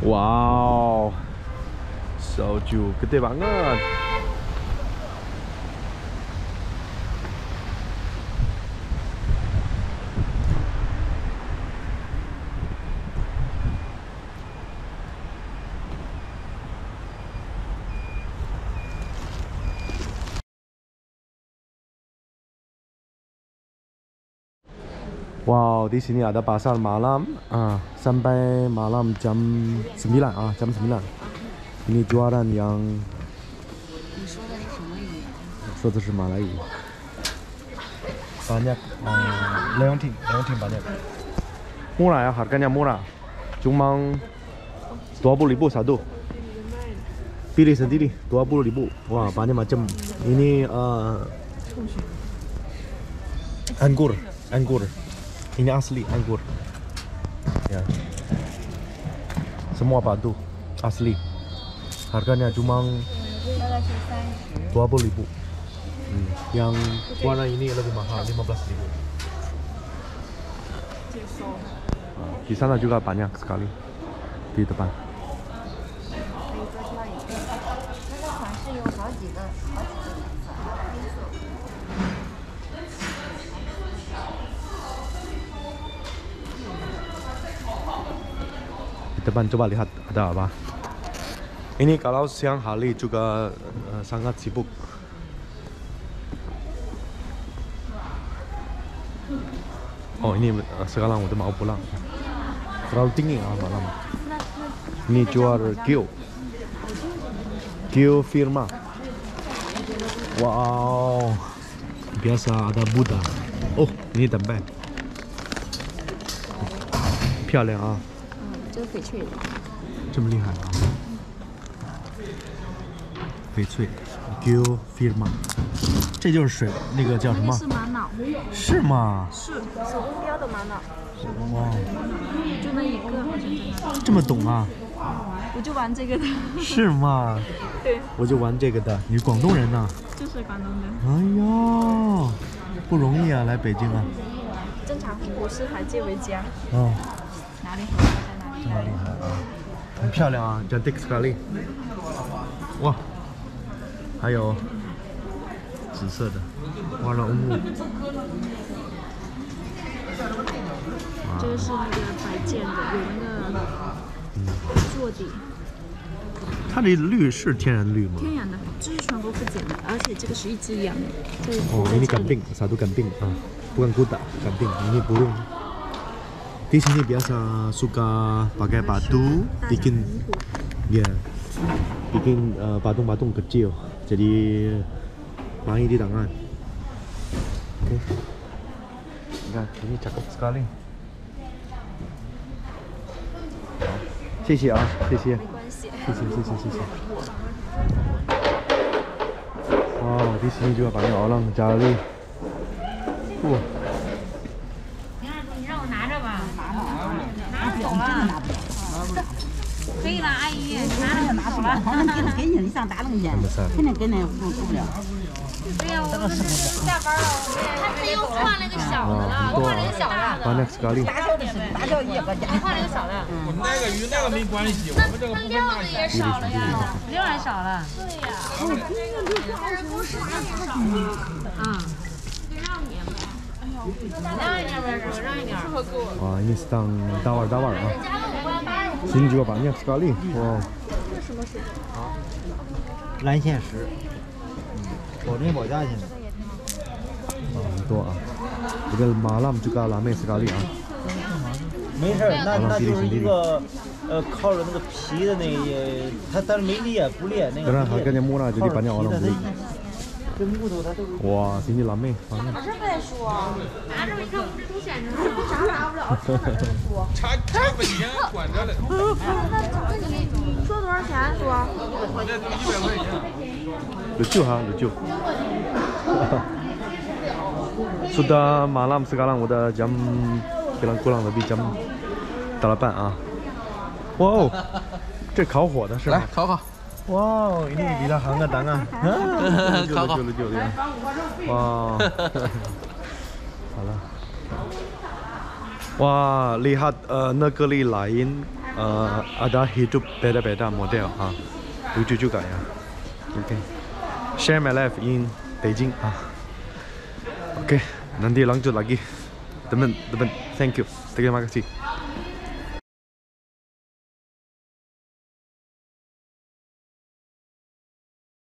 Wow, so cute 그때 막은 Wow, di sini ada pasar malam ah, sampai malam jam 9 ah, jam 9. Ini jualan yang Melayu. Banyak um, leontin, leontin banyak. Murah ya, harganya murah. Cuma 20.000 satu. Pilih sendiri 20.000. Wah, banyak macam. Ini uh, anggur, anggur ini asli anggur. Ya. Semua batu asli. Harganya cuma 20 ribu. Hmm. yang warna ini lebih mahal 15 ribu. Nah, di sana juga banyak sekali di depan. depan coba lihat ada apa. Ini kalau siang hari juga eh, sangat sibuk. Oh ini eh, sekarang udah mau pulang. Terlalu tinggi ah malam. Ini jual Gio. Gio firma. Wow. Biasa ada Buddha. Oh ini tempat. 漂亮啊！ 翡翠的。这么厉害啊！翡翠，Gil Firma，这就是水，那个叫什么？是玛瑙，是吗？是手工雕的玛瑙，哇，就那一个。这么懂啊？我就玩这个的，是吗？对，我就玩这个的。你广东人呐、就是广东人。哎呦，不容易啊，来北京啊。正常我是海界为家，哦，哪里好在哪里好厉害啊，很漂亮啊，叫迪斯卡利。哇，还有紫色的花龙木。这个是那个摆件的，有那个坐底。它这绿是天然绿吗？天然的，这是全国不检的，而且这个是一只羊。哦，给你敢病，啥都敢病啊，不敢孤单，敢病，你不用。Di sini biasa suka pakai batu, bikin, ya, bikin eh, patung-patung kecil. Jadi main di tangan. Oke. Nah, ini cakep sekali. 谢谢啊，谢谢。没关系。谢谢谢谢谢谢。哦，di sini juga banyak orang cari. Wah, 你 可以了，阿姨，拿着拿走了。他能给给你，你上大龙去，besar. 肯定跟那不不不了。对呀，我们这是下班了，他他又换了个小的了，我换了个小的.大小的是大小一个价。换了个小的，那个与那个没关系，我那们这个那料子也少了呀，料也少了，对呀，嗯。让一点吧，是吧？让一点。新疆板娘斯卡利，哦，这什么石头啊？蓝线石，保证保价现在。啊，很多啊，这个马浪就叫拉妹斯卡利啊。没事，那那就是一个呃，靠着那个皮的那个，它是没裂，不裂那个。当然，他跟你摸了，就是板娘完了。这木头它都哇，给你老妹，拿着儿不说？拿着你看，我们这都显着呢，啥拿不 了，说哪儿都说。他看不行，管着。那你说多少钱？说。我这都一百块钱。有救哈，有救。说的马拉姆斯嘎朗，我的江格朗古朗的比江打了半啊！哇哦，这烤火的是吧？来烤烤。Wow, ini bila hangat tangan. lucu, Kau, kau. lucu, lucu, ya. Wow. Salah. Wah, lihat eh, negeri lain uh, ada hidup beda-beda model ah. Lucu juga ya. Oke. Share my life in Beijing ah. Oke, nanti lanjut lagi. Teman-teman, thank you. Terima kasih.